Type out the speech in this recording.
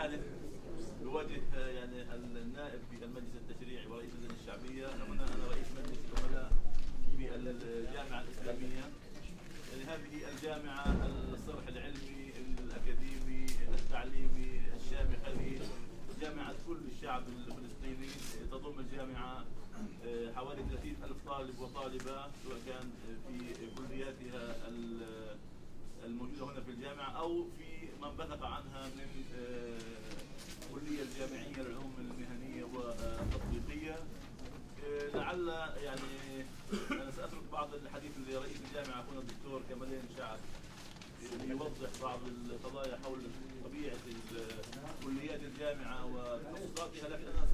حال يواجه آه، يعني النائب في المجلس التشريعي ورئيس اللجنه الشعبية. أنا أنا رئيس مجلس العملاء في الجامعة الإسلامية. يعني هذه الجامعة الصرح العلمي الأكاديمي التعليمي الشامل هذه جامعة كل الشعب الفلسطيني. تضم الجامعة آه، حوالي 30 ألف طالب وطالبة سواء كان في كلياتها الموجودة هنا في الجامعة أو في من بثق عنها من آه، لعل يعني أنا سأترك بعض الحديث لرئيس الجامعة هنا الدكتور كمالين شعب يوضح بعض القضايا حول طبيعة ال- كليات الجامعة وتخصصاتها لكن أنا